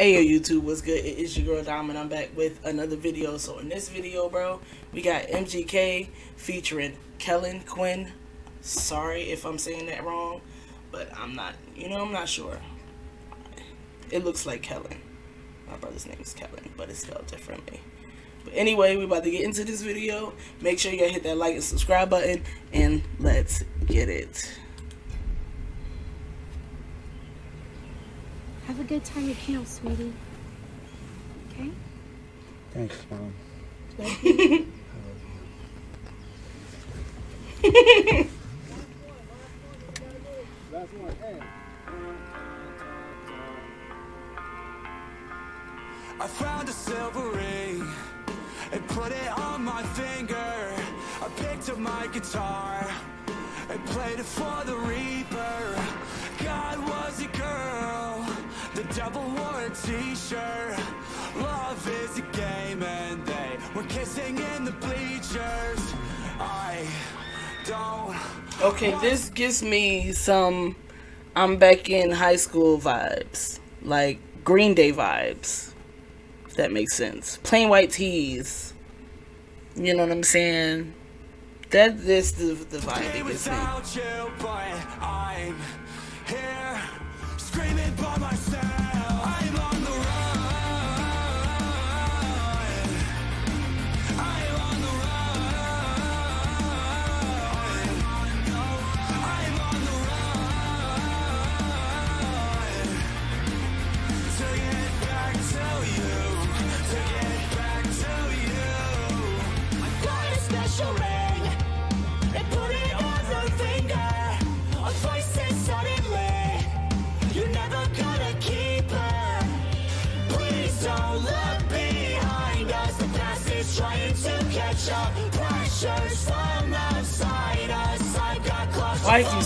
Hey yo YouTube, what's good? It is your girl Diamond. I'm back with another video. So in this video, bro, we got MGK featuring Kellin Quinn. Sorry if I'm saying that wrong, but I'm not, you know, I'm not sure. It looks like Kellen. My brother's name is Kellen, but it's spelled differently. But anyway, we're about to get into this video. Make sure you hit that like and subscribe button, and let's get it. Have a good time at camp, sweetie. Okay? Thanks, Mom. I found a silver ring and put it on my finger. I picked up my guitar and played it for the Reaper. God was a girl, the devil wore a t-shirt. Love is a game and they were kissing in the bleachers. I don't Okay, this gives me some I'm back in high school vibes. Like Green Day vibes. If that makes sense. Plain White T's. You know what I'm saying? That this the, the vibe it gives me. without you, but I'm here screaming by myself. On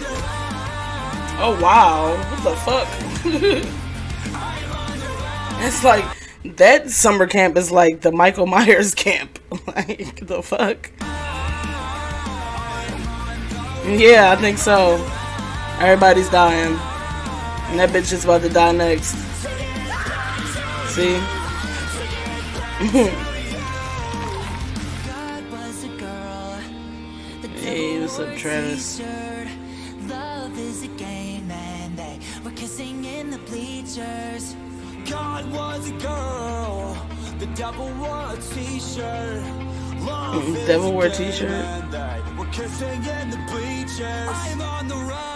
the run. Oh wow. What the fuck? it's like that summer camp is like the Michael Myers camp. like the fuck? Yeah, I think so. Everybody's dying. And that bitch is about to die next. See? God was a girl. The Hey, what's up, Travis? Love is a game, and they were kissing in the bleachers. God was a girl. The devil wore a t-shirt. Devil wore a t-shirt? We're kissing in the bleachers. I'm on the run.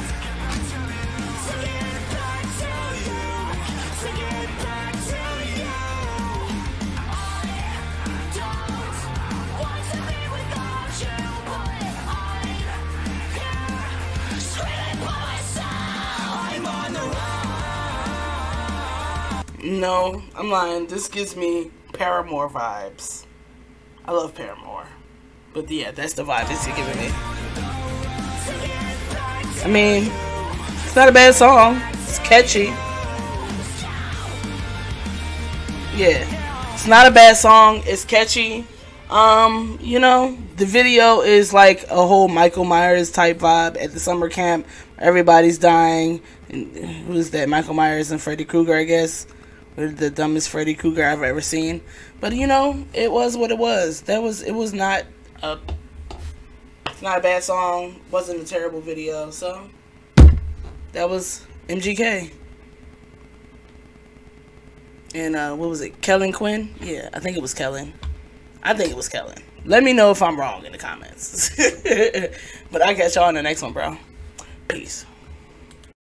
No, I'm lying. This gives me Paramore vibes. I love Paramore. But yeah, that's the vibe it's giving me. I mean, it's not a bad song. It's catchy. Yeah. It's not a bad song. It's catchy. Um, you know, the video is like a whole Michael Myers type vibe at the summer camp. Everybody's dying. And who's that? Michael Myers and Freddy Krueger, I guess. The dumbest Freddy Krueger I've ever seen. But you know, it was what it was. That was it was not a it's not a bad song. Wasn't a terrible video. So that was MGK. And uh, what was it? Kellin Quinn? Yeah, I think it was Kellin. I think it was Kellin. Let me know if I'm wrong in the comments. but I catch y'all in the next one, bro. Peace.